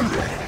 Ugh!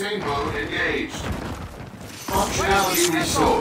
Contain mode engaged. Functionality restored.